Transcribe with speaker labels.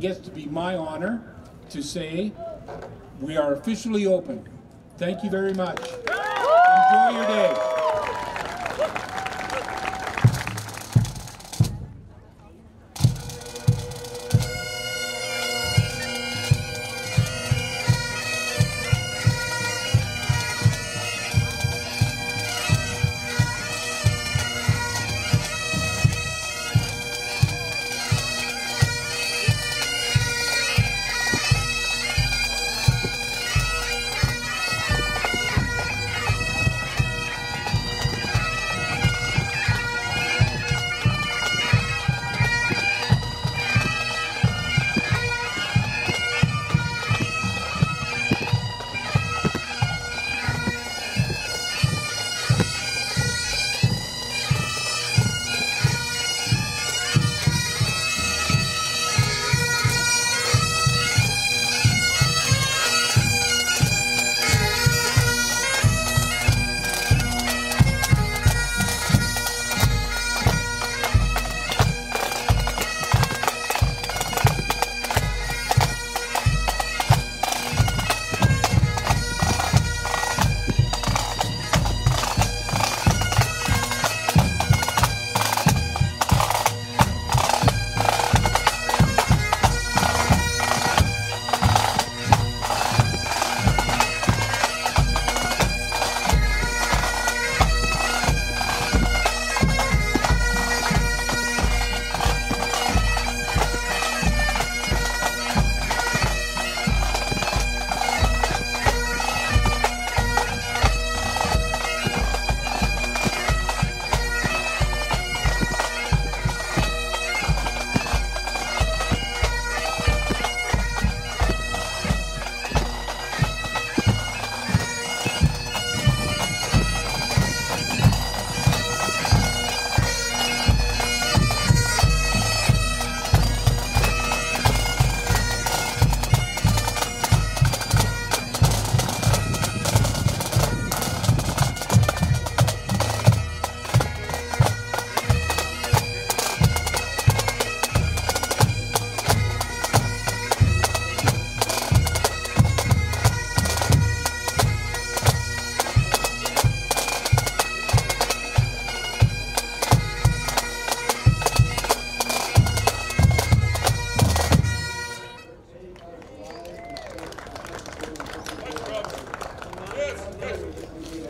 Speaker 1: It gets to be my honor to say we are officially open. Thank you very much. Enjoy your day. Yes. Yes.